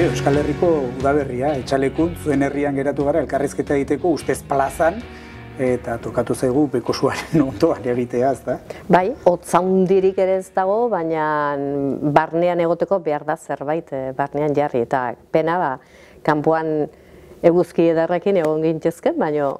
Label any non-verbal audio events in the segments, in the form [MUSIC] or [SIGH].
Euskal Herriko udaberria, etxalekun, zuen herrian geratu gara, elkarrizketa egiteko ustez plazan, eta tokatu zaigu bekosuaren [LAUGHS] ondoan egitea, ez da? Bai, hotzaundirik ere ez dago, baina barnean egoteko behar da zerbait, eh, barnean jarri, eta pena ba, kanpoan eguzki edarrekin egon gintzezken, baina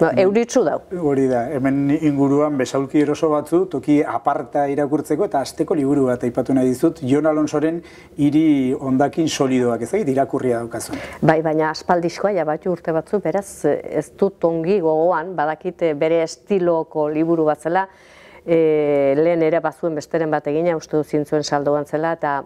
No, euritzu dau. Hori da, hemen inguruan besaulki eroso batzu, toki aparta irakurtzeko eta asteko liburu bat aipatu nahi dizut, Jon Alonsoren hiri ondakin solidoak ez irakurria daukazun. Bai, baina aspaldizkoa ja bat urte batzu, beraz ez dut ongi gogoan, badakite bere estiloko liburu bat zela, e, lehen ere bazuen besteren bat egina, uste dut zintzuen saldoan zela, eta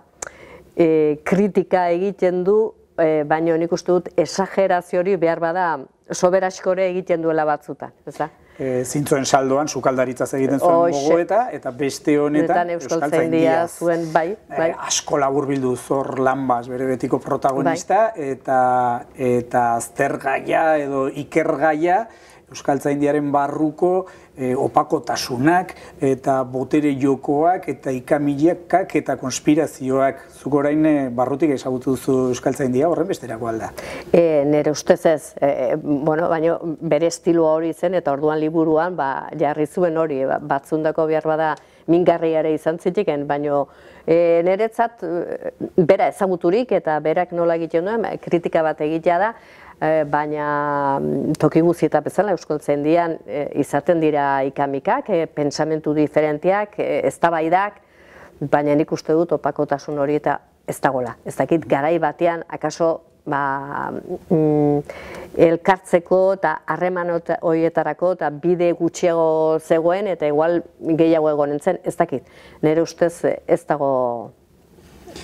e, kritika egiten du, e, baina nik uste dut esagerazio hori behar bada soberaskore egiten duela batzutan, ez da? E, zintzoen saldoan, sukaldaritza egiten zuen gogoeta, eta beste honetan, Euskaltzaindia zuen, bai, e, bai. asko labur bildu zor lanbaz, bere betiko protagonista, bai. eta, eta aztergaia edo ikergaia, Euskaltzaindiaren barruko e, opakotasunak eta botere jokoak eta ikamilekak eta konspirazioak. Zuk orain e, barrutik ezagutu duzu Euskaltzaindia horren besterako alda? E, nere ustez ez, e, e, bueno, baina bere estiloa hori zen eta orduan liburuan ba, jarri zuen hori ba, batzundako behar bada mingarriare izan zitiken, baina e, niretzat bera ezaguturik eta berak nola egiten duen, ba, kritika bat egitea da, Eh, baina mm, toki eta bezala euskoltzen dian eh, izaten dira ikamikak, e, pentsamentu diferentiak, e, eztabaidak, baina nik uste dut opakotasun hori eta ez dagola. Ez dakit garai batean, akaso ba, mm, elkartzeko eta harreman horietarako eta bide gutxiago zegoen eta igual gehiago egon entzen, ez dakit. Nire ustez ez dago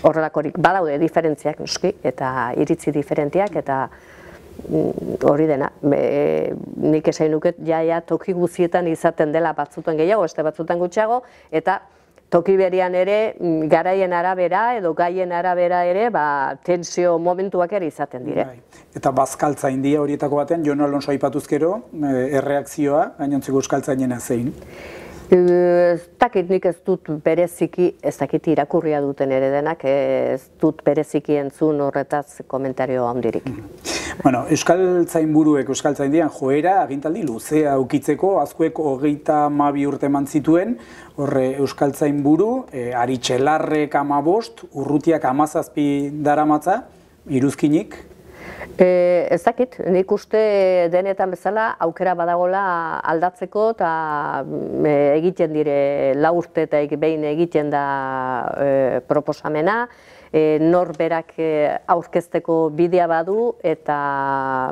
horrelakorik badaude diferentziak noski eta iritzi diferentiak eta hori dena, e, nik esain nuket jaia toki guzietan izaten dela batzutan gehiago, este batzutan gutxiago, eta toki berian ere, mm, garaien arabera edo gaien arabera ere, ba, tensio momentuak ere izaten dire. Bai. Eta bazkaltza india horietako batean, Jon Alonso aipatuzkero, e, erreakzioa, gainontziko euskaltzainena zein? Ez dakit nik ez dut bereziki, ez dakit irakurria duten ere denak, ez dut bereziki entzun horretaz komentario handirik. Mm. Bueno, Euskal Zainburuek Euskal Zaindian joera agintaldi luzea ukitzeko, azkuek hogeita mabi urte eman zituen, horre Euskal Zainburu, e, aritxelarrek amabost, urrutiak amazazpi daramatza, iruzkinik, E, ez dakit, nik uste denetan bezala aukera badagola aldatzeko eta e, egiten dire laurte eta behin egiten da e, proposamena, e, norberak e, aurkezteko bidea badu eta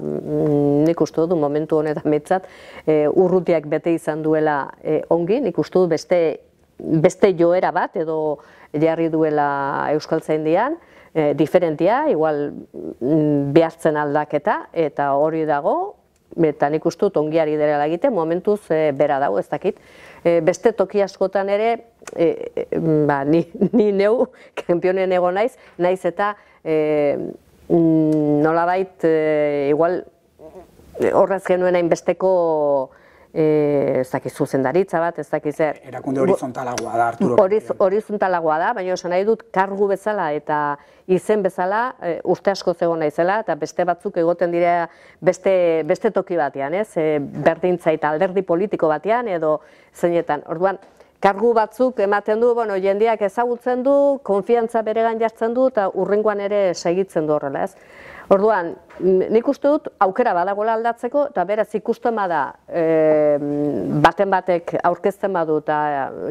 mm, nik uste du momentu honetan mitzat e, urrutiak bete izan duela e, ongi, nik uste du beste, beste joera bat edo jarri duela Euskal Zaindian, e, diferentia, igual mm, behartzen aldaketa, eta hori dago, eta nik uste dut ongiari dira egite, momentuz e, bera dago, ez dakit. E, beste toki askotan ere, e, e, ba, ni, [LAUGHS] ni neu, kampionen ego naiz, naiz eta e, mm, nolabait, e, igual, horrez genuen hainbesteko eh ez dakiz zuzendaritza bat, ez dakiz zer. Erakunde horizontalagoa da, Arturo. Horiz, horizontalagoa da, baina esan nahi dut kargu bezala eta izen bezala e, uste asko zegoen naizela eta beste batzuk egoten dira beste, beste toki batean, ez? E, berdintza eta alderdi politiko batean edo zeinetan. Orduan, kargu batzuk ematen du, bueno, jendeak ezagutzen du, konfiantza beregan jartzen du eta urrengoan ere segitzen du horrela, ez? Orduan, nik uste dut aukera badagoela aldatzeko, eta beraz ikusten bada e, baten batek aurkezten badu eta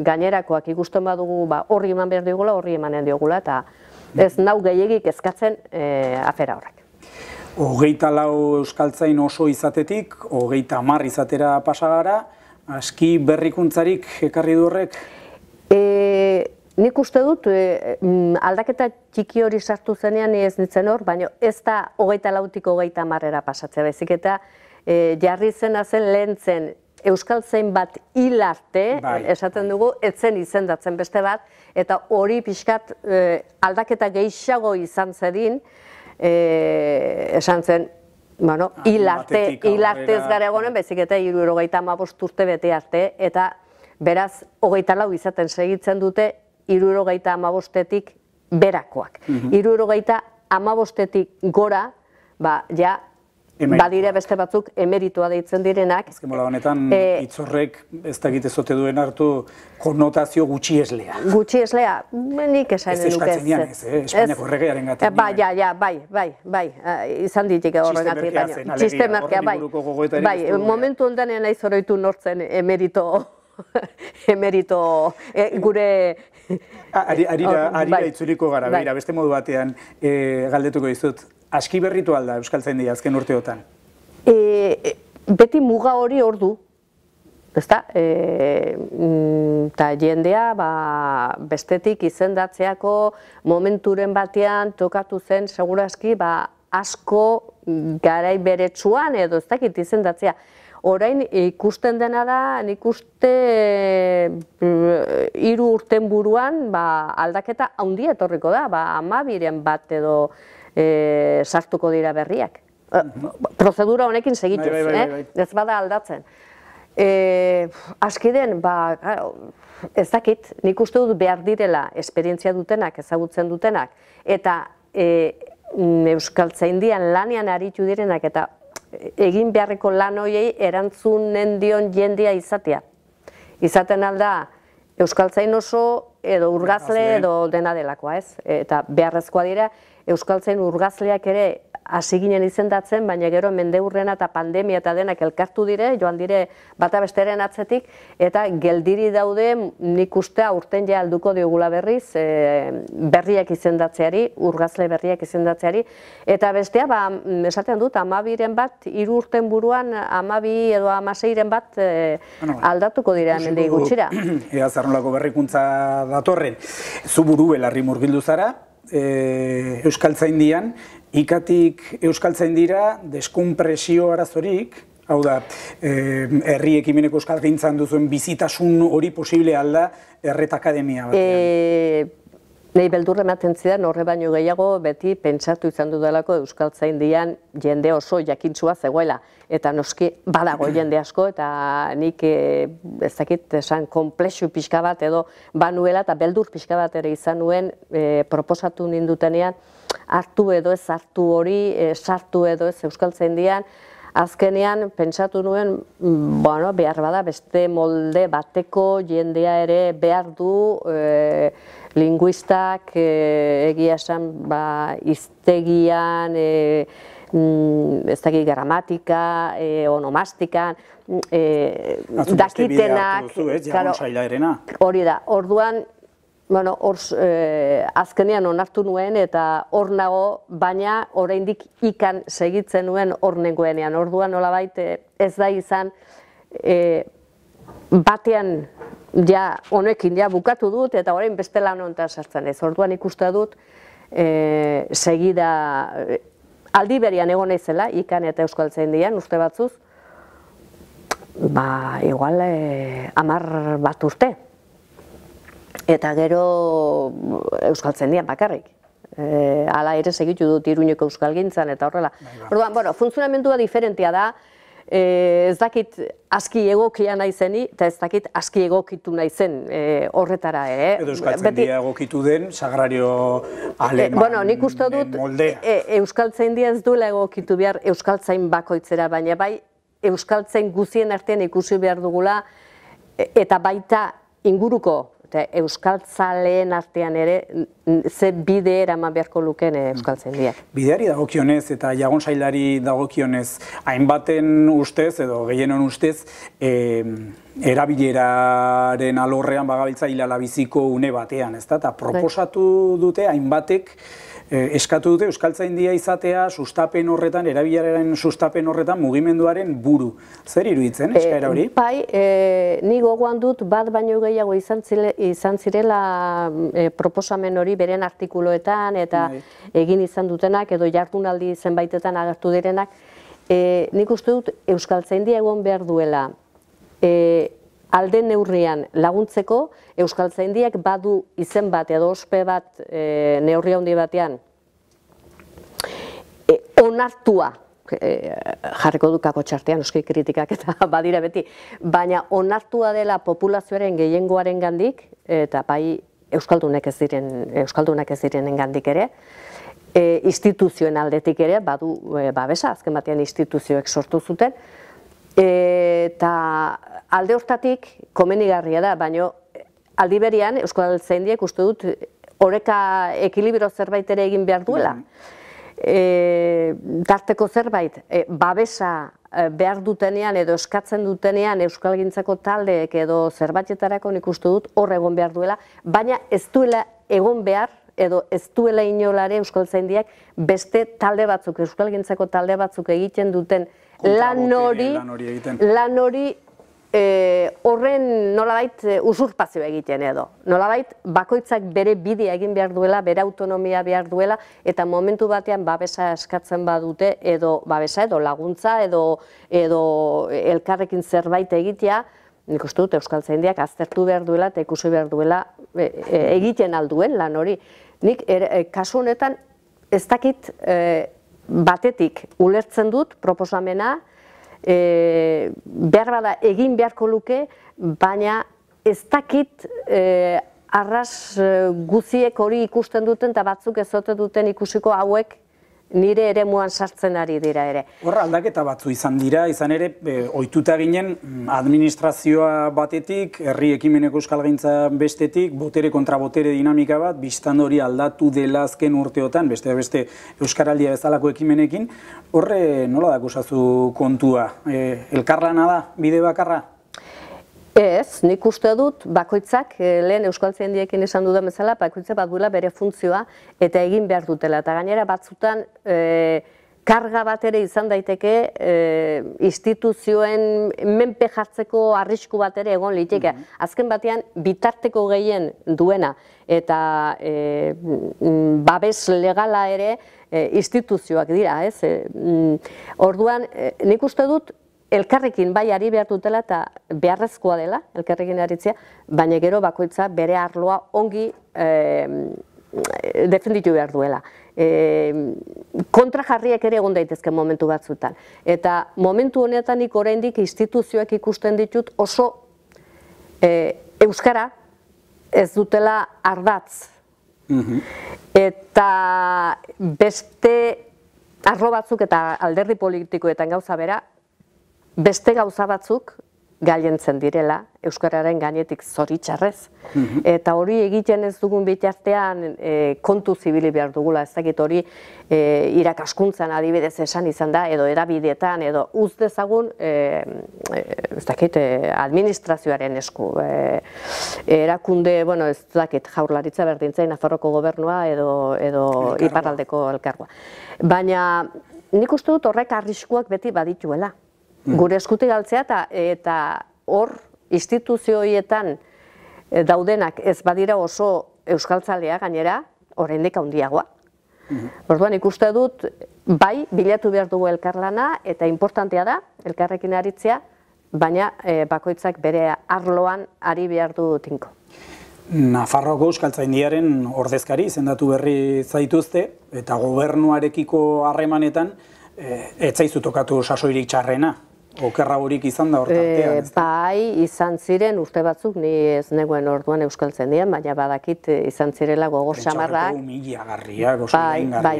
gainerakoak ikusten badugu ba, horri eman behar diogula, horri emanen diogula, eta ez nau gehiagik ezkatzen e, afera horrek. Hogeita lau euskaltzain oso izatetik, hogeita mar izatera pasagara, aski berrikuntzarik ekarri du horrek? E, Nik uste dut, e, aldaketa txiki hori sartu zenean ez nitzen hor, baina ez da hogeita lautik hogeita marrera pasatzea bezik eta e, jarri zena zen lehen zen Euskal Zein bat hilarte, bai. esaten dugu, etzen izendatzen beste bat, eta hori pixkat e, aldaketa gehiago izan zedin, e, esan zen, bueno, ah, hilarte, hilarte ez gara egonen, bezik eta iru erogeita urte bete arte, eta beraz, hogeita lau izaten segitzen dute, irurogeita amabostetik berakoak. Mm -hmm. Irurogeita amabostetik gora, ba, ja, badire beste batzuk emeritoa deitzen direnak. Azken mola honetan, e, itzorrek ez da ezote duen hartu konnotazio gutxi eslea. Gutxi eslea, nik esan ez. Ez eskatzen dian ez, eh? Espainiako regearen gaten. Eh, bai, ja, ja, bai, bai, bai, izan ditik horren gatik. Txiste merkea, bai. Bai, momentu ondan nahi zoroitu nortzen emerito, [LAUGHS] emerito, e, gure Arira, arira bai. itzuliko gara, bai. beste modu batean e, galdetuko dizut, aski berritu alda Euskal Zaindia azken urteotan? E, beti muga hori hor du, ezta? E, eta jendea ba, bestetik izendatzeako momenturen batean tokatu zen segurazki ba, asko garai beretsuan edo ez dakit izendatzea. Orain ikusten dena da, nik uste hiru urten buruan ba, aldaketa handia etorriko da, ba, amabiren bat edo e, sartuko dira berriak. Prozedura honekin segituz, bai, bai, bai, eh? ez bada aldatzen. E, askiden, ba, ez dakit, nik uste dut behar direla esperientzia dutenak, ezagutzen dutenak, eta e, Euskaltzaindian lanean aritu direnak eta egin beharreko lan hoiei erantzunen dion jendea izatea. Izaten alda Euskaltzain oso edo urgazle edo dena delakoa, ez? Eta beharrezkoa dira Euskaltzen urgazleak ere hasi ginen izendatzen, baina gero mendeurrena eta pandemia eta denak elkartu dire, joan dire bata besteren atzetik, eta geldiri daude nik ustea urten ja alduko diogula berriz, e, berriak izendatzeari, urgazle berriak izendatzeari, eta bestea, ba, esaten dut, amabiren bat, hiru urten buruan, amabi edo amaseiren bat e, aldatuko dira hemen gutxira. [CLEARS THROAT] Ea zarnolako berrikuntza datorren, zu buru belarri murgildu zara, e, Euskaltzaindian, ikatik Euskaltzaindira deskompresio arazorik, hau da, e, herri ekimeneko euskal gintzan duzuen bizitasun hori posible alda erret akademia batean. E, Nei beldur ematen zidan horre baino gehiago beti pentsatu izan dudalako Euskaltzaindian jende oso jakintzua zegoela eta noski badago [CLEARS THROAT] jende asko eta nik e, ez dakit esan komplexu pixka bat edo banuela eta beldur pixka bat ere izan nuen e, proposatu nindutenean hartu edo ez hartu hori, e, sartu edo ez Euskaltzaindian Azkenean, pentsatu nuen, bueno, behar bada, beste molde bateko jendea ere behar du, e, linguistak, e, egia esan, ba, iztegian, e, mm, ez dakit gramatika, e, onomastikan, e, dakitenak, hori da, orduan, bueno, hor eh, azkenean onartu nuen eta hor nago, baina oraindik ikan segitzen nuen hor nengoenean. Orduan nolabait eh, ez da izan eh, batean ja honekin ja bukatu dut eta orain beste lan honetan sartzen ez. Orduan ikuste dut eh, segida aldi berian egon naizela ikan eta euskaltzaindian uste batzuz. Ba, igual eh, amar bat urte eta gero euskaltzen dian bakarrik. E, ala ere segitu dut iruñeko euskalgintzan eta horrela. Bai, bai. Orduan, bueno, funtzionamendua diferentia da, e, ez dakit aski egokia naizeni, eta ez dakit aski egokitu naizen e, horretara ere. Edo euskaltzen dia egokitu den, sagrario aleman e, bueno, nik uste dut, moldea. E, euskaltzen dia ez duela egokitu behar euskaltzain bakoitzera, baina bai euskaltzain guzien artean ikusi behar dugula, e, eta baita inguruko eta euskaltzaleen artean ere ze bide eraman beharko lukeen euskaltzen dira. Bideari dagokionez eta jagon sailari dagokionez hainbaten ustez edo gehienon ustez e, erabileraren alorrean bagabiltza hilala biziko une batean, ezta? Ta proposatu dute hainbatek Eh, eskatu dute Euskaltzaindia izatea sustapen horretan, erabilararen sustapen horretan mugimenduaren buru. Zer iruditzen, eh, eskaera hori? bai, e, ni gogoan dut bat baino gehiago izan, zile, izan zirela proposamen hori beren artikuloetan eta bai. egin izan dutenak edo jardunaldi zenbaitetan agertu direnak. E, nik uste dut Euskaltzaindia egon behar duela e, alde neurrian laguntzeko, Euskaltzaindiak badu izen bat edo ospe bat e, neurri handi batean e, onartua e, jarriko dukako txartean oski kritikak eta [LAUGHS] badira beti, baina onartua dela populazioaren gehiengoaren gandik, eta bai Euskaldunek ez diren, Euskaldunak ez direnen gandik ere, e, instituzioen aldetik ere, badu e, babesa, azken batean instituzioek sortu zuten, eta alde hortatik komenigarria da, baina aldi berian, Euskal Zaindiek uste dut, oreka ekilibro zerbait ere egin behar duela. E, darteko zerbait, e, babesa e, behar dutenean edo eskatzen dutenean Euskal Gintzako taldeek edo zerbaitetarako nik uste dut hor egon behar duela, baina ez duela egon behar edo ez duela inolare Euskal Zaindiak beste talde batzuk, Euskal Gintzako talde batzuk egiten duten lan hori, lan hori e, horren nolabait e, usurpazio egiten edo. Nolabait bakoitzak bere bidea egin behar duela, bere autonomia behar duela, eta momentu batean babesa eskatzen badute edo babesa edo laguntza edo, edo elkarrekin zerbait egitea, nik uste dut Euskal Zaindiak aztertu behar duela eta ikusi behar duela e, e, egiten alduen lan hori. Nik e, kasu honetan ez dakit batetik ulertzen dut proposamena, e, behar bada egin beharko luke, baina ez dakit e, arras guziek hori ikusten duten eta batzuk ezote duten ikusiko hauek nire ere muan sartzen ari dira ere. Horra aldaketa batzu izan dira, izan ere, e, ohituta ginen mm, administrazioa batetik, herri ekimeneko euskal bestetik, botere kontra botere dinamika bat, biztan hori aldatu dela azken urteotan, beste beste euskaraldia bezalako ekimenekin, horre nola da kontua? E, elkarlana da, bide bakarra? Ez, nik uste dut bakoitzak, eh, lehen Euskal Ziendiekin esan dudan bezala, bakoitzak bat duela bere funtzioa eta egin behar dutela. Eta gainera batzutan e, karga bat ere izan daiteke e, instituzioen menpe jartzeko arrisku bat ere egon liteke. Mhm. Azken batean, bitarteko gehien duena eta e, babes legala ere instituzioak dira. Ez? Mm, orduan, nik uste dut, elkarrekin bai ari behar dutela eta beharrezkoa dela, elkarrekin aritzea, baina gero bakoitza bere arloa ongi e, defenditu behar duela. E, kontra jarriak ere egon daitezke momentu batzutan. Eta momentu honetan nik oraindik instituzioak ikusten ditut oso e, euskara ez dutela ardatz. Mhm. Eta beste arlo batzuk eta alderdi politikoetan gauza bera, beste gauza batzuk gailentzen direla euskararen gainetik zoritxarrez. Mhm. eta hori egiten ez dugun bitartean e, kontu zibili behar dugula. Ez dakit hori e, irakaskuntzan adibidez esan izan da edo erabidetan edo uz dezagun e, e, ez dakit administrazioaren esku. Erakunde bueno ez dakit jaurlaritza berdintzain Nafarroko gobernua edo edo iparraldeko elkargoa. Baina nik uste dut horrek arriskuak beti badituela. Mm. Gure eskutik galtzea eta eta hor instituzioietan eh, daudenak ez badira oso euskaltzalea gainera oraindik handiagoa. Mm Orduan ikuste dut bai bilatu behar dugu elkarlana eta importantea da elkarrekin aritzea, baina e, bakoitzak bere arloan ari behar du tinko. Nafarroko euskaltzaindiaren ordezkari izendatu berri zaituzte eta gobernuarekiko harremanetan e, ez zaizu tokatu sasoirik txarrena. Okerra horik izan da hortartean, ez Bai, izan ziren urte batzuk, ni ez negoen orduan euskaltzen dian, baina badakit eh, izan zirela gogor xamarrak. garriak, oso bai, bai.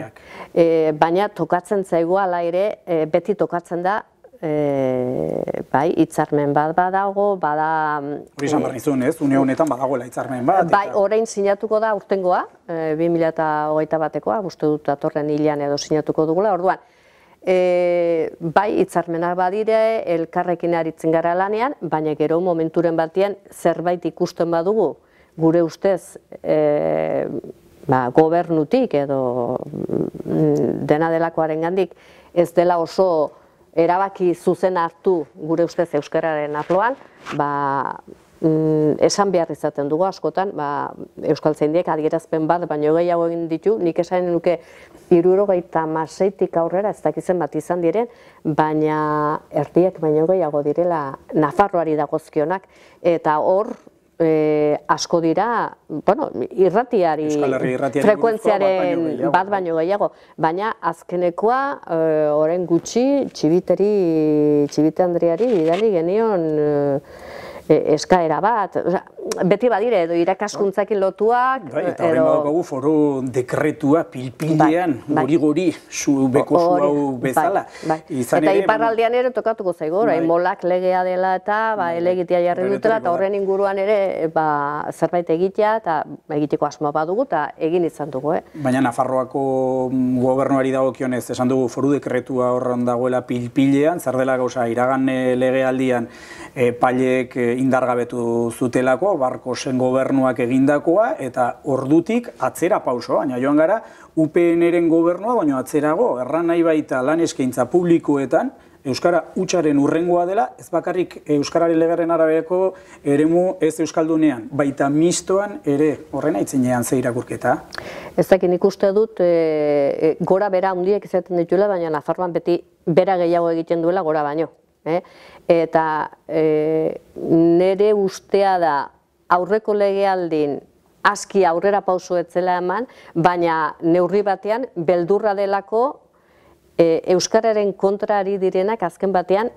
E, baina tokatzen zaigu ala ere, e, beti tokatzen da, e, bai, itzarmen bat badago, bada... Hori izan barri zuen, ez? Une honetan badagoela itzarmen bat. Bai, orain sinatuko da urtengoa, e, 2008 batekoa, uste dut atorren hilean edo sinatuko dugula, orduan, E, bai, hitzarmena badire, elkarrekin aritzen gara lanean, baina gero momenturen batean zerbait ikusten badugu, gure ustez e, ba, gobernutik edo mm, dena delakoaren gandik, ez dela oso erabaki zuzen hartu gure ustez Euskararen arloan, ba, mm, esan behar izaten dugu askotan, ba, Euskal Zaindiek adierazpen bat, baino gehiago egin ditu, nik esan nuke iruro gaita maseitik aurrera, ez dakizen bat izan diren, baina erdiek baino gehiago direla Nafarroari dagozkionak, eta hor, e, asko dira, bueno, irratiari, frekuentziaren bat baino gehiago, baina azkenekoa, e, oren gutxi, txibiteri, txibite Andriari, bidali genion, e, eskaera bat, beti badire edo irakaskuntzakin lotuak bai, eta edo badago foro dekretua pilpilean bai, bai. gori gori zu beko zu hau bezala bai, bai. eta iparraldean ere tokatuko zaigo bai. molak legea dela eta ba bai, elegitea jarri dutela eta horren inguruan ere ba zerbait egitea eta egiteko asmoa badugu eta egin izan dugu eh baina Nafarroako gobernuari dagokionez esan dugu foru dekretua horren dagoela pilpilean zer dela gauza iragan legealdian e, pailek e, indargabetu zutelako, barko zen gobernuak egindakoa, eta ordutik atzera pauso, baina joan gara, UPN-eren gobernua, baina atzerago, erran nahi baita lan eskaintza publikoetan, Euskara utxaren urrengoa dela, ez bakarrik Euskarari legaren arabereko eremu ez Euskaldunean, baita mistoan ere horren aitzinean ze irakurketa. Ez dakit nik dut, e, gora bera handiek izaten dituela, baina Nafarroan beti bera gehiago egiten duela gora baino. Eh? Eta e, nire ustea da aurreko legealdin aski aurrera pauso etzela eman, baina neurri batean beldurra delako e, Euskararen kontrari direnak azken batean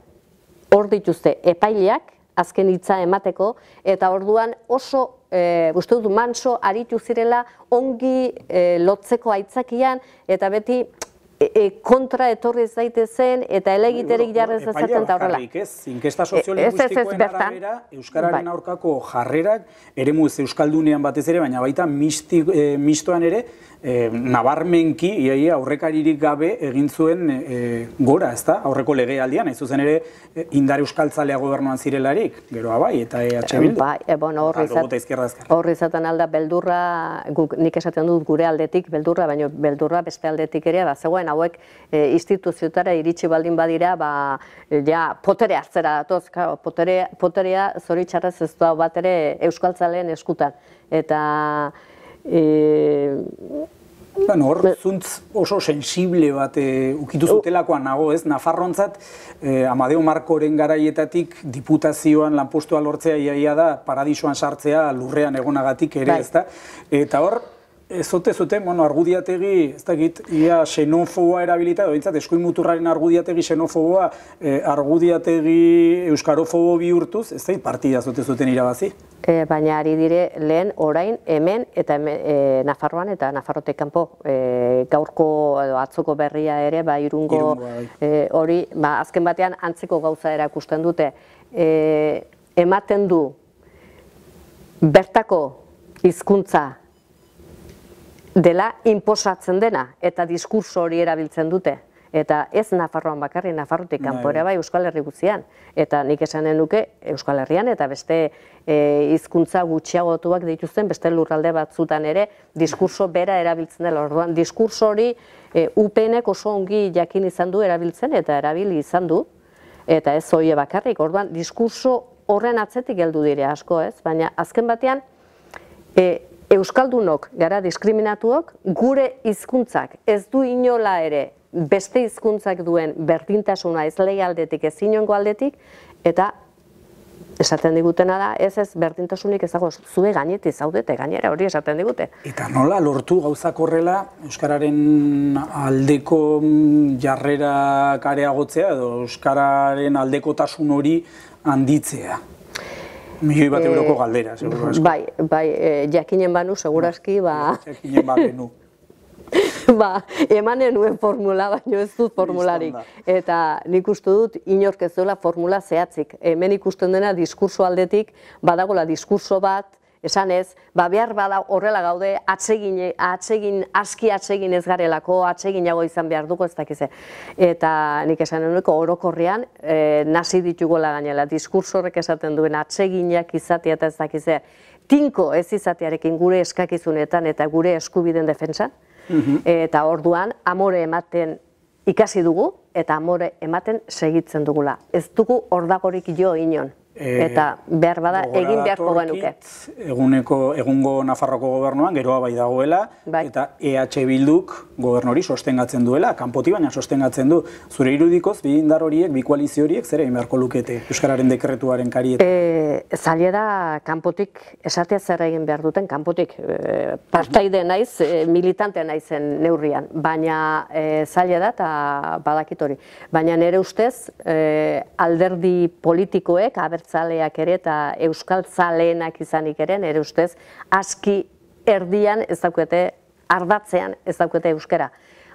hor dituzte epaileak, azken hitza emateko, eta orduan oso, e, uste dut, manso aritu zirela ongi e, lotzeko aitzakian, eta beti E, e, kontra etorri ez daitezen eta elegiterik jarrez ezatzen eta horrela. Ez, inkesta e, soziolinguistikoen arabera, Euskararen bai. aurkako jarrerak, ere muz Euskaldunean batez ere, baina baita mistoan ere, e, nabarmenki iaia aurrekaririk gabe egin zuen e, gora, ezta? Aurreko legealdian, ez zuzen ere e, indar euskaltzalea gobernuan zirelarik, gero abai, eta EH Bildu. Bai, e, bueno, horri, zat, horri zaten alda beldurra, guk, nik esaten dut gure aldetik beldurra, baina beldurra beste aldetik ere, ba, zegoen hauek e, instituziotara iritsi baldin badira, ba, ja, potere hartzera datoz, potere, poterea zoritxarrez ez da bat ere euskaltzaleen eskutan. Eta E, bueno, hor, zuntz oso sensible bat e, ukitu zutelakoan nago, ez? Nafarrontzat, e, Amadeo Markoren garaietatik diputazioan lanpostua lortzea iaia da, paradisoan sartzea lurrean egonagatik ere, bai. ez da? Eta hor, Ezote zuten, bueno, argudiategi, ez dakit, ia xenofoboa erabilita, edo bintzat, eskuin muturraren argudiategi xenofoboa, eh, argudiategi euskarofobo bihurtuz, ez dakit, partida zote zuten irabazi? E, baina ari dire lehen orain hemen eta e, Nafarroan eta Nafarrotek kanpo e, gaurko edo atzoko berria ere, ba, irungo bai. e, hori, ba, azken batean antzeko gauza erakusten dute. E, ematen du bertako hizkuntza dela inposatzen dena eta diskurso hori erabiltzen dute. Eta ez Nafarroan bakarri, Nafarrotik bai, kanpora bai. Euskal Herri guztian. Eta nik esanen nuke Euskal Herrian eta beste e, hizkuntza gutxiagotuak dituzten beste lurralde batzutan ere diskurso bera erabiltzen dela. Orduan diskurso hori e, UPNek oso ongi jakin izan du erabiltzen eta erabili izan du. Eta ez hoie bakarrik. Orduan diskurso horren atzetik heldu dire asko, ez? Baina azken batean e, Euskaldunok gara diskriminatuok, gure hizkuntzak ez du inola ere beste hizkuntzak duen berdintasuna ez lehi aldetik, ez inongo aldetik, eta esaten digutena da, ez ez berdintasunik ezago zue gaineti zaudete gainera hori esaten digute. Eta nola lortu gauzak horrela Euskararen aldeko jarrera kareagotzea edo Euskararen aldekotasun hori handitzea? Milioi bat euroko galdera, seguro asko. Bai, bai, eh, jakinen banu, seguro aski, ba... Jakinen banu. [LAUGHS] ba, emanen nuen formula, baina ez dut formularik. Eta nik uste dut, inork ez duela formula zehatzik. Hemen ikusten dena, diskurso aldetik, badagola diskurso bat, esan ez, ba behar bada horrela gaude, atsegin, atsegin, aski atsegin ez garelako, atseginago izan behar dugu ez dakize. Eta nik esan honeko orokorrean, e, nasi ditugola gainela, diskursorrek esaten duen atseginak izatea eta ez dakize, tinko ez izatearekin gure eskakizunetan eta gure eskubiden defensa, mhm. eta orduan amore ematen ikasi dugu, eta amore ematen segitzen dugula. Ez dugu ordagorik jo inon. Eh, eta behar bada egin beharko genuke. Eguneko, egungo Nafarroko gobernuan, geroa bai dagoela, bai. eta EH Bilduk gobernori sostengatzen duela, kanpoti baina sostengatzen du. Zure irudikoz, bi indar horiek, bi koalizio horiek, zer egin beharko lukete Euskararen dekretuaren karieta? E, zaila da, kanpotik, esatea zer egin behar duten, kanpotik, e, partaide naiz, e, militante naizen neurrian, baina e, zaila da, eta badakit hori. Baina nire ustez, e, alderdi politikoek, abertzen abertzaleak ere eta euskal zaleenak izanik ere, ere ustez, aski erdian ez daukete, ardatzean ez daukete euskara.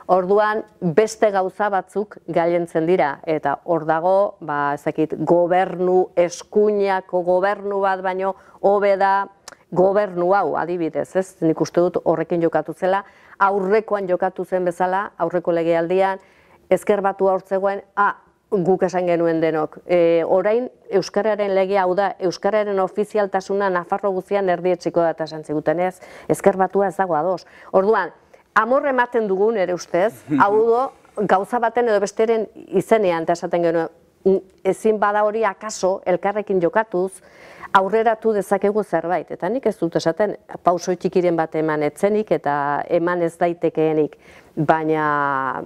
Orduan beste gauza batzuk gailentzen dira eta hor dago, ba ezakit, gobernu eskuinako gobernu bat baino hobe da gobernu hau adibidez, ez? Nik uste dut horrekin jokatu zela, aurrekoan jokatu zen bezala, aurreko legealdian ezker batu aurtzegoen, ah, guk esan genuen denok. E, orain, Euskararen lege hau da, Euskararen ofizialtasuna Nafarro guzian erdietxiko da esan ziguten ez, ezker batua ez dago ados. Orduan, amor ematen dugun ere ustez, [LAUGHS] hau do, gauza baten edo besteren izenean, eta esaten genuen, mm, ezin bada hori akaso, elkarrekin jokatuz, aurreratu dezakegu zerbait. Eta nik ez dut esaten, pausoi txikiren bat eman etzenik eta eman ez daitekeenik. Baina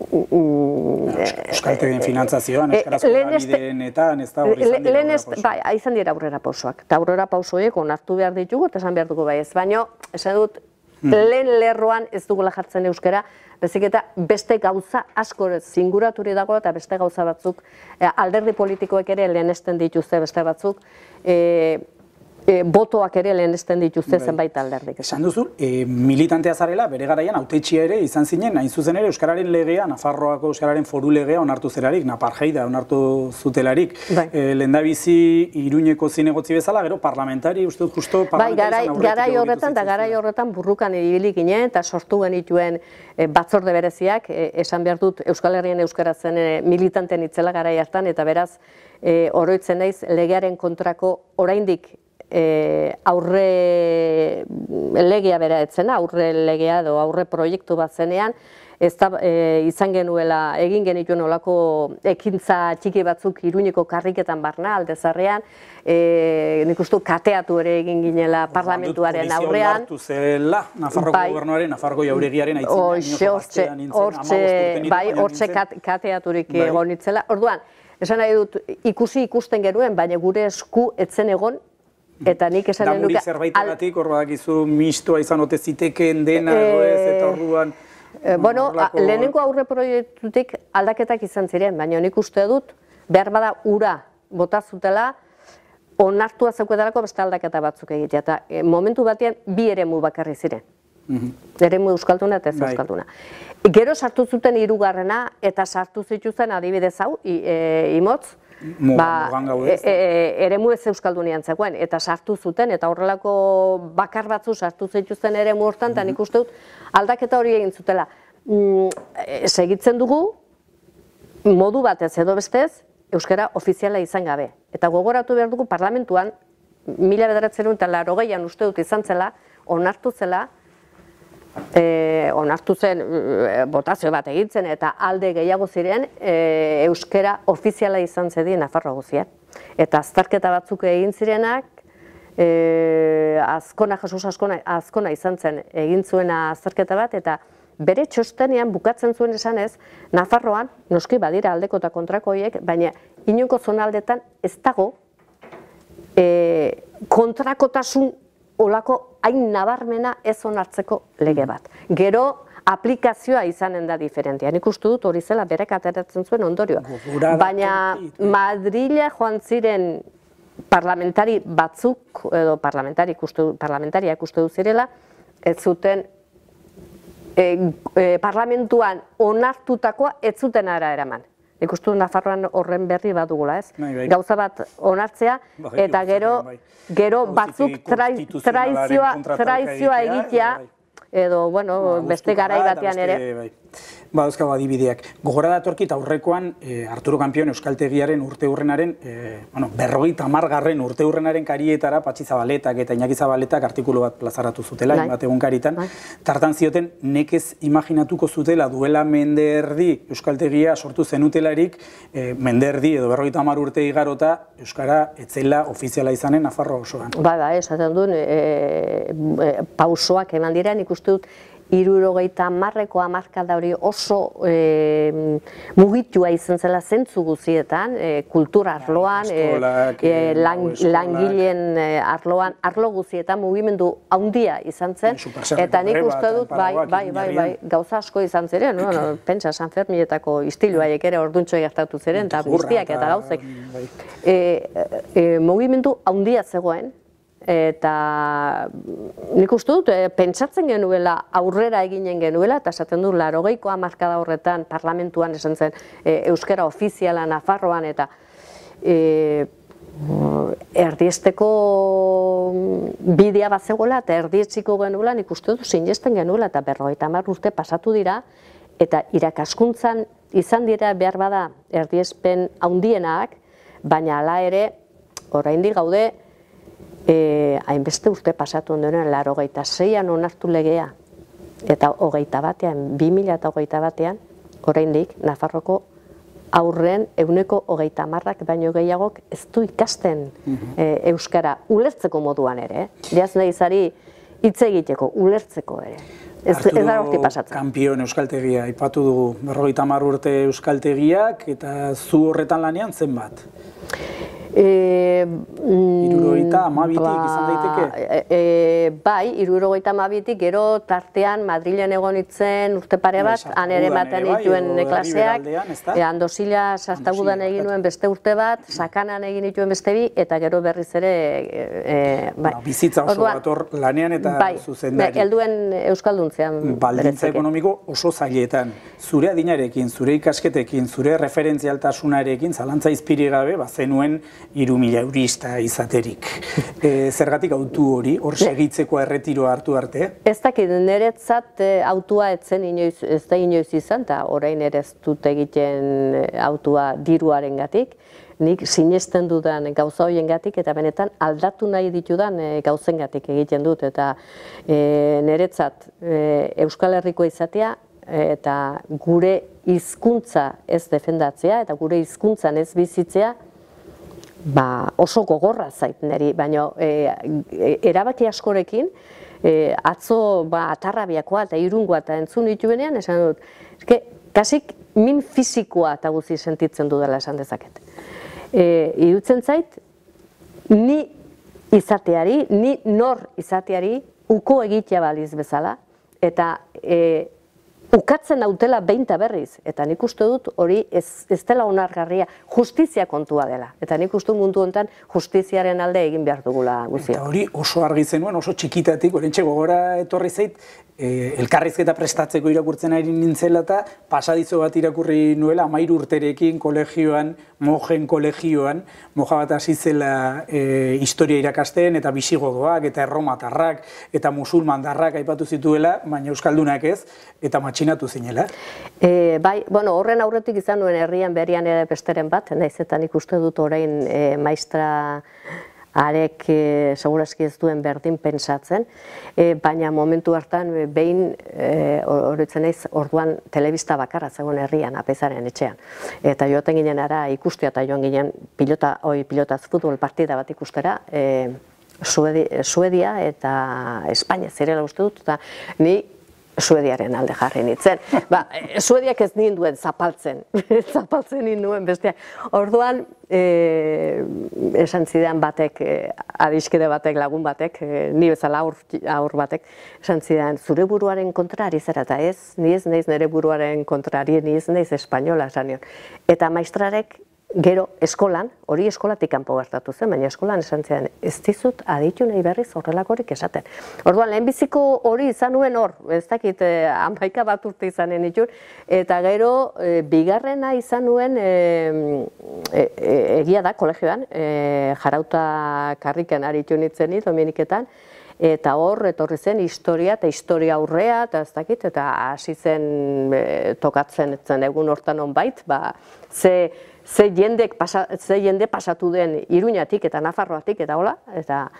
Euskaltegien finantzazioan, Euskarazko gabidenetan, ez da hori izan dira aurrera pausoak. Bai, izan dira aurrera pausoak. Eta aurrera pausoiek onartu behar ditugu, eta esan behar dugu bai ez. Baina, esan dut, hmm. lehen lerroan ez dugula jartzen euskara, bezik eta beste gauza asko zinguraturi dago eta beste gauza batzuk, eh, alderdi politikoek ere lehenesten dituzte beste batzuk, eh, e, botoak ere lehenesten dituzte bai. zenbait alderdik. Esan duzu, e, militantea zarela, bere garaian, autetxia ere izan zinen, hain zuzen ere, Euskararen legea, Nafarroako Euskararen foru legea onartu zelarik, Naparjeida onartu zutelarik. Bai. E, Lendabizi, Iruñeko zinegotzi bezala, gero parlamentari, uste dut, justo bai, garai, garai horretan, eta garai horretan burrukan ibilik ginen, eta sortu genituen e, batzorde bereziak, e, esan behar dut Euskal Herrian Euskaratzen e, militanten itzela garai hartan, eta beraz, e, oroitzen naiz, legearen kontrako oraindik e, aurre legea bera etzena, aurre legea edo aurre proiektu bat zenean, ez da, e, izan genuela egin genituen olako ekintza txiki batzuk iruñeko karriketan barna aldezarrean, e, nik uste kateatu ere egin ginela parlamentuaren aurrean. Bandut zela, Nafarroko bai, gobernuaren, Nafarroko jauregiaren aitzina, hortxe, bai, hortxe kateaturik bai. egon itzela. Orduan, esan nahi dut, ikusi ikusten genuen, baina gure esku etzen egon, Eta nik esan den duke... Da zerbaitagatik, hor badakizu mistoa izan ote zitekeen dena, edo ez, eta eh, orduan... E, bueno, lehenengo aurre proiektutik aldaketak izan ziren, baina nik uste dut, behar bada ura bota zutela, onartua zeuketarako beste aldaketa batzuk egitea. Eta e, momentu batean bi ere mu bakarri ziren. Mm Ere mu euskalduna eta ez bai. euskalduna. Gero sartu zuten hirugarrena eta sartu zituzten adibidez hau, e, imotz, ba, e, e, e, ere mu ez euskaldunean zegoen, eta sartu zuten, eta horrelako bakar batzu sartu zituzten ere mu hortan, eta nik mhm. uste dut aldaketa hori egin zutela. Mm, e, segitzen dugu, modu batez edo bestez, euskara ofiziala izan gabe. Eta gogoratu behar dugu parlamentuan, mila bederatzen eta laro uste dut izan zela, onartu zela, e, onartu zen e, botazio bat egitzen eta alde gehiago ziren e, euskera ofiziala izan zedien Nafarro guzien. Eta azterketa batzuk egin zirenak, e, azkona, Jesus azkona, azkona izan zen egin zuena azterketa bat, eta bere txostenean bukatzen zuen esan ez, Nafarroan, noski badira aldeko eta kontrakoiek, baina inunko zonaldetan ez dago e, kontrakotasun olako hain nabarmena ez onartzeko lege bat. Gero, aplikazioa izanen da diferentia. Nik uste dut hori zela berek ateratzen zuen ondorioa. Baina Madrile joan ziren parlamentari batzuk, edo parlamentari parlamentariak uste dut zirela, ez zuten e, e, parlamentuan onartutakoa ez zuten ara eraman. Ikustu Nafarroan horren berri badugula, ez? Bai, bai. Gauza bat onartzea bai, eta gero gero batzuk traizioa traizioa egitea edo bueno, beste garai batean ere. Ba, euskal adibideak. Gogora datorkit aurrekoan e, Arturo Kampion Euskaltegiaren urte hurrenaren, e, bueno, berrogei tamargarren urte karietara Patxi Zabaletak eta Iñaki Zabaletak artikulu bat plazaratu zutela, bai. bat egun karitan. Bai. Tartan zioten, nekez imaginatuko zutela duela menderdi Euskaltegia sortu zenutelarik, e, menderdi edo berrogei tamar urte igarota Euskara etzela ofiziala izanen Nafarro osoan. Ba, da, esaten duen, e, e, pausoak eman dira, nik uste dut, irurogeita marreko amarkada hori oso e, mugitua izan zela zentzu guzietan, e, kultura arloan, e, langileen arloan, arlo guzietan mugimendu handia izan zen, eta nik uste dut, bai, bai, bai, bai, gauza asko izan ziren, no? no, [CLEARS THROAT] pentsa San Fermietako istiluaiek ere orduntxo gertatu ziren, eta guztiak eta gauzek. Bai. E, e, mugimendu handia zegoen, eta nik uste dut, e, pentsatzen genuela, aurrera eginen genuela, eta esaten du, larogeiko amarkada horretan, parlamentuan esan zen, e, euskara ofiziala Nafarroan, eta e, erdiesteko bidea bat zegoela, eta erdietziko genuela, nik uste dut, sinesten genuela, eta berrogeita mar urte pasatu dira, eta irakaskuntzan izan dira behar bada erdiespen haundienak, baina ala ere, oraindik gaude, e, hainbeste urte pasatu ondoren, laro geita zeian onartu legea, eta hogeita batean, bi mila eta hogeita batean, oraindik Nafarroko aurren euneko hogeita marrak baino gehiagok ez du ikasten mhm. e, Euskara ulertzeko moduan ere. Diaz nahi zari hitz egiteko, ulertzeko ere. Ez, ez da horti pasatzen. kampion euskaltegia, ipatu dugu berrogeita mar urte euskaltegiak eta zu horretan lanean zenbat? E, irurogeita amabitik ba, izan daiteke? E, e, bai, irurogeita amabitik, gero tartean Madrilen egon itzen urte pare bat, han ere batean dituen bai, klaseak, e, andosila sartagudan egin nuen beste urte bat, sakanan egin dituen beste bi, eta gero berriz ere... E, bai. bizitza oso bat hor lanean eta bai, zuzendari. Bai, helduen Euskalduntzean. Baldintza ekonomiko oso zailetan. Zure adinarekin, zure ikasketekin, zure referentzialtasunarekin, zalantza izpiri gabe, ba, zenuen iru mila eurista izaterik. [LAUGHS] E, zergatik autu hori, hor segitzeko erretiroa hartu arte? Ez dakit, niretzat e, autua etzen inoiz, ez da inoiz izan, eta orain ere ez dut egiten e, autua diruaren gatik, nik sinesten dudan gauza horien gatik, eta benetan aldatu nahi ditudan e, gauzen gatik egiten dut, eta e, niretzat e, Euskal Herrikoa izatea, eta gure hizkuntza ez defendatzea, eta gure hizkuntzan ez bizitzea, ba, oso gogorra zait niri, baina e, e, erabaki askorekin, e, atzo ba, atarrabiakoa eta irungoa eta entzun dituenean, esan dut, eske, kasik min fizikoa eta guzi sentitzen dudala esan dezaket. E, irutzen zait, ni izateari, ni nor izateari, uko egitea baliz bezala, eta e, ukatzen autela beinta berriz, eta nik uste dut hori ez, ez dela onargarria, justizia kontua dela. Eta nik uste mundu honetan justiziaren alde egin behar dugula guzia. Eta hori oso argi zenuen, oso txikitatik, orentxe gogora etorri zait, e, elkarrizketa prestatzeko irakurtzen ari nintzela eta pasadizo bat irakurri nuela amairu urterekin kolegioan, mojen kolegioan, moja bat hasi zela e, historia irakasten eta bisigodoak eta erromatarrak eta musulmandarrak aipatu zituela, baina euskaldunak ez, eta matxinatu zinela. E, bai, bueno, horren aurretik izan nuen herrian berian ere besteren bat, naiz eta nik uste dut orain e, maistra arek e, segurazki ez duen berdin pensatzen, e, baina momentu hartan behin e, naiz orduan telebista bakarra zegoen herrian apezaren etxean. Eta joaten ginen ara ikustea eta joan ginen pilota, oi, pilotaz futbol partida bat ikustera, e, Suedia eta Espainia zirela uste dut, eta ni Suediaren alde jarri nintzen. Ba, Suediak ez ninduen zapaltzen, [LAUGHS] zapaltzen ninduen besteak. Orduan, e, esan zidean batek, e, adiskide batek, lagun batek, e, ni bezala aur, aur batek, esan zidean, zure buruaren kontrari zera, eta ez, ni ez naiz nire buruaren kontrari, ni ez naiz espainola, esan nion. Eta maestrarek Gero, eskolan, hori eskolatik kanpo gertatu zen, baina eskolan esan zidan, ez dizut aditu nahi berriz horrelakorik esaten. Orduan, lehenbiziko hori izan nuen hor, ez dakit, eh, amaika bat urte izanen itxur, eta gero, eh, bigarrena izan nuen, eh, egia da, kolegioan, eh, jarauta karriken aritu nitzen Dominiketan, eta hor, etorri zen historia eta historia aurrea, eta ez dakit, eta hasi zen tokatzen zen egun hortan honbait, ba, ze, ze, jendek pasa, ze jende pasatu den Iruñatik eta Nafarroatik eta hola, eta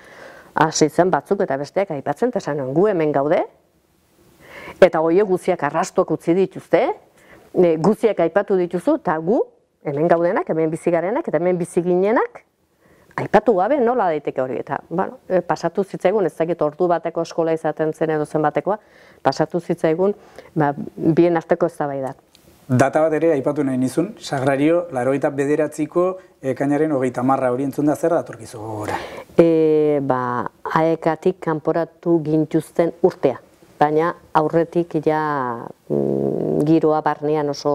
hasi zen batzuk eta besteak aipatzen, eta esan gu hemen gaude, eta goie guziak arrastuak utzi dituzte, e, guziak aipatu dituzu, eta gu, hemen gaudenak, hemen bizigarenak, eta hemen biziginenak, aipatu gabe nola daiteke hori. Eta bueno, e, pasatu zitzaigun ez dakit ordu bateko eskola izaten zen edo zen batekoa pasatu zitzaigun ba, bien arteko eztabaidak Data bat ere aipatu nahi nizun, sagrario, laroita bederatziko ekainaren hogeita marra hori entzun da zer datorkizu gora? E, ba, aekatik kanporatu gintuzten urtea, baina aurretik ja mm, giroa barnean oso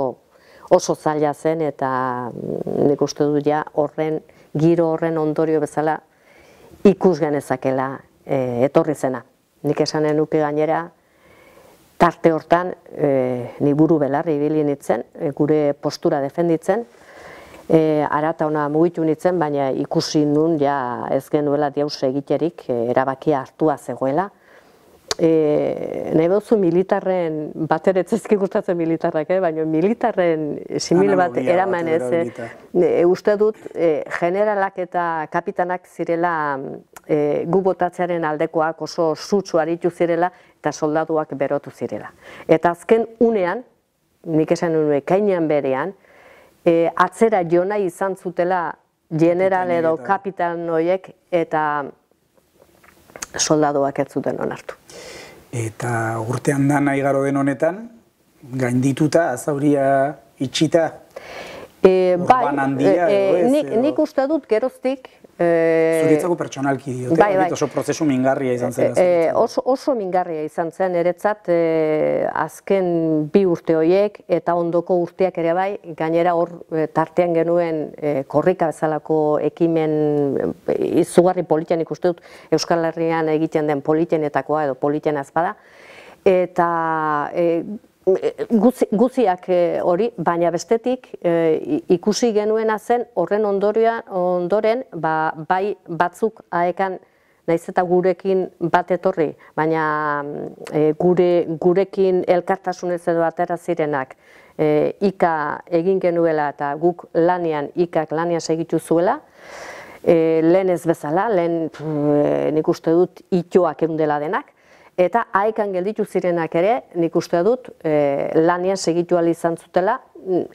oso zaila zen eta mm, nik uste dut ja horren giro horren ondorio bezala ikus genezakela e, etorri zena. Nik esanen nuke gainera tarte hortan e, ni buru belarri ibili nitzen, e, gure postura defenditzen, e, arata ona mugitu nitzen, baina ikusi nun ja ez genuela diauz egiterik e, erabakia hartua zegoela, e, nahi behuzu militarren, bat ere etzezki gustatzen militarrak, eh? baina militarren simil bat eraman ez, e, uste dut e, generalak eta kapitanak zirela e, gu botatzearen aldekoak oso zutsu aritu zirela eta soldaduak berotu zirela. Eta azken unean, nik esan nuen kainean berean, e, atzera jona izan zutela general edo kapitan horiek eta soldaduak ez zuten onartu. Eta urtean da nahi garo den honetan, gaindituta, azauria itxita, e, bai, handia, e, nik, nik uste dut geroztik, E, Zuritzako pertsonalki diote, bai, bai. oso prozesu mingarria izan zen. E, oso, oso mingarria izan zen, eretzat e, azken bi urte horiek eta ondoko urteak ere bai, gainera hor tartean genuen e, korrika bezalako ekimen izugarri politian ikuste dut Euskal Herrian egiten den politienetakoa edo politien azpada. Eta e, guziak eh, hori, baina bestetik eh, ikusi genuena zen horren ondorioa ondoren ba, bai batzuk aekan naiz eta gurekin bat etorri, baina e, gure, gurekin elkartasunez edo atera zirenak ika egin genuela eta guk lanian, ikak lanian segitu zuela, e, lehen ez bezala, lehen nik uste dut itoak dela denak, Eta haikan gelditu zirenak ere, nik uste dut, e, lanian segitu izan zutela,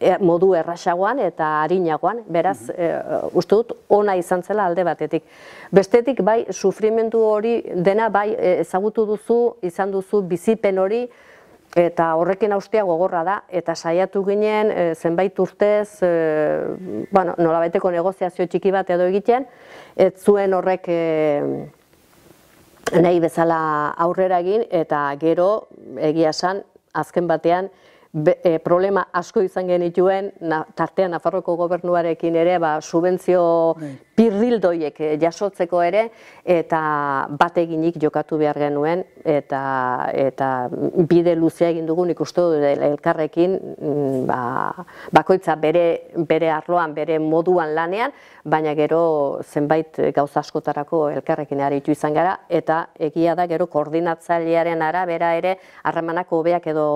e, modu errasagoan eta harinagoan, beraz, e, uste dut, ona izan zela alde batetik. Bestetik, bai, sufrimendu hori dena, bai, ezagutu duzu, izan duzu, bizipen hori, eta horrekin austea gogorra da, eta saiatu ginen, e, zenbait urtez, e, bueno, nolabaiteko negoziazio txiki bat edo egiten, ez zuen horrek... E, nahi bezala aurrera egin eta gero egia esan azken batean e, problema asko izan genituen na, tartean Nafarroko gobernuarekin ere ba, subentzio bai. pirrildoiek eh, jasotzeko ere eta bateginik jokatu behar genuen eta eta bide luzea egin dugu nik uste dut elkarrekin mm, ba, bakoitza bere, bere arloan, bere moduan lanean, baina gero zenbait gauza askotarako elkarrekin aritu izan gara eta egia da gero koordinatzailearen arabera ere harremanak hobeak edo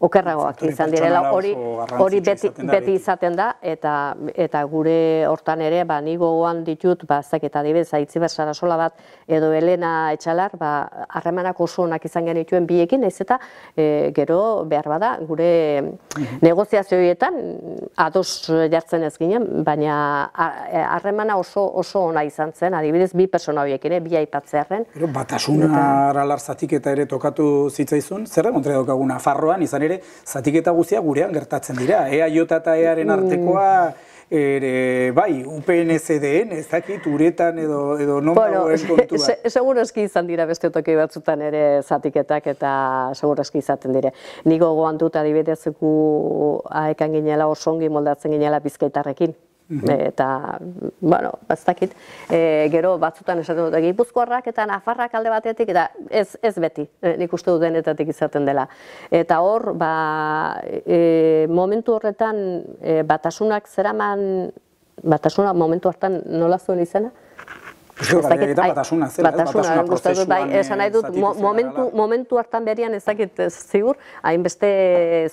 okerragoak izan direla. hori hori beti, beti izaten da eta eta gure hortan ere ba ni gogoan ditut ba ezak eta adibez aitzi sola bat edo Elena Etxalar ba harremanak oso onak izan genituen biekin naiz eta e, gero behar bada gure mhm. negoziazioetan ados jartzen ez ginen baina harremana oso oso ona izan zen. Adibidez bi pertsona horiekin bi aipatzearren gero batasuna aralarzatik eta ere tokatu zitzaizun. Zer da kontra daukaguna? Farroan izan ere, zatiketa guztia gurean gertatzen dira. Ea jota eta earen artekoa, ere, bai, UPNZDN, ez dakit, uretan edo, edo non bueno, kontua. Se, segurazki izan dira beste toki batzutan ere zatiketak eta segurazki izaten dire. Nigo gogoan dut adibidez gu aekan ginela osongi moldatzen ginela bizkaitarrekin. Mhm. eta, bueno, ez dakit, e, gero batzutan esaten dut, gipuzkoarrak eta nafarrak alde batetik, eta ez, ez beti, e, nik uste dut denetatik izaten dela. Eta hor, ba, e, momentu horretan, e, batasunak zeraman, batasunak momentu hartan nola zuen izena? Batasuna, zera, batasuna, batasuna bai, esan nahi dut, momentu, momentu hartan berian ezakit zigur, hainbeste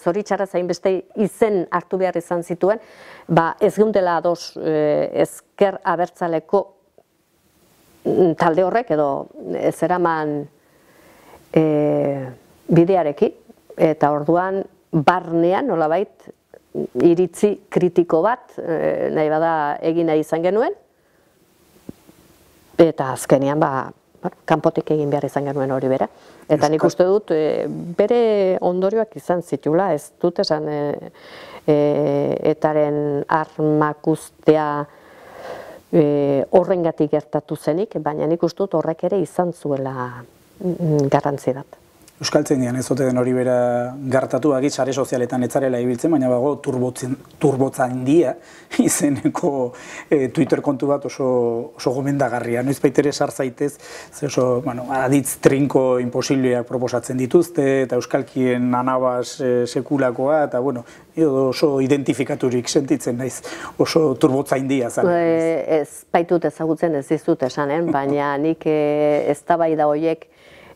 zoritxarra hainbeste izen hartu behar izan zituen, ba, ez gundela ados eh, ezker abertzaleko mm, talde horrek edo ez eraman eh, bidearekin, eta orduan barnean, nolabait, iritzi kritiko bat, eh, nahi bada egina izan genuen, eta azkenean ba, kanpotik egin behar izan genuen hori bera. Eta nik uste dut, e, bere ondorioak izan zitula, ez dut esan e, e, etaren armak ustea e, horrengatik gertatu zenik, baina nik uste dut horrek ere izan zuela mm, garrantzi dat. Euskaltzen dian ez den hori bera gartatu agit sare sozialetan etzarela ibiltzen, baina bago turbotzen, turbotza handia [LAUGHS] izeneko e, Twitter kontu bat oso, oso gomendagarria. Noiz baitere sar zaitez, ze oso, bueno, aditz trinko imposibliak proposatzen dituzte, eta Euskalkien anabaz e, sekulakoa, eta bueno, oso identifikaturik sentitzen naiz, oso turbotza handia zan. E, ez baitut ezagutzen ez dizut esanen, baina nik e, ez da bai da hoiek,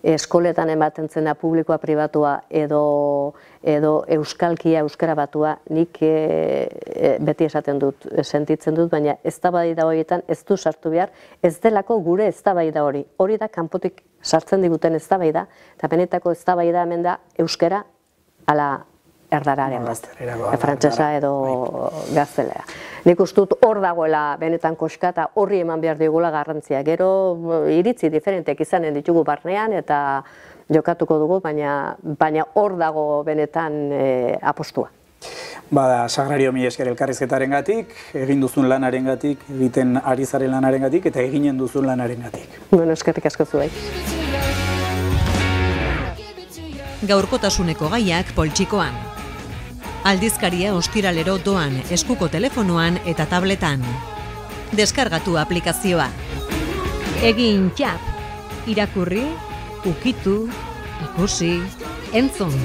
eskoletan ematen zena publikoa pribatua edo edo euskalkia euskara batua nik e, beti esaten dut sentitzen dut baina eztabaida horietan ez du sartu behar ez delako gure eztabaida hori. Hori da kanpotik sartzen diguten eztabaida eta benetako eztabaida hemen da euskara ala erdararen frantsesa edo bai. gaztelea. Nik ustut hor dagoela benetan koska eta horri eman behar digula garrantzia. Gero iritzi diferentek izanen ditugu barnean eta jokatuko dugu, baina baina hor dago benetan e, apostua. Bada, sagrario mi esker elkarrizketaren gatik, egin duzun lanaren gatik, egiten ari zaren lanaren gatik, eta eginen duzun lanaren gatik. Bueno, eskerrik asko zuei. Gaurkotasuneko gaiak poltsikoan aldizkaria ostiralero doan eskuko telefonoan eta tabletan. Deskargatu aplikazioa. Egin txap, irakurri, ukitu, ikusi, entzun.